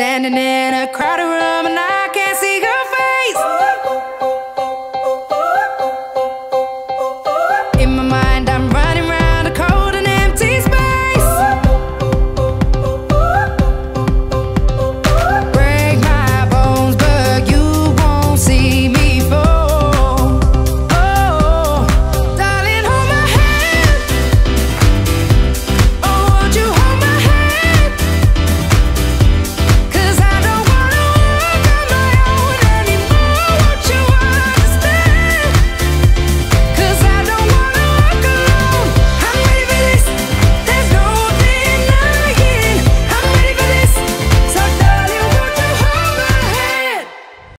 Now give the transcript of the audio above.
Standing in a crowded room and I can't.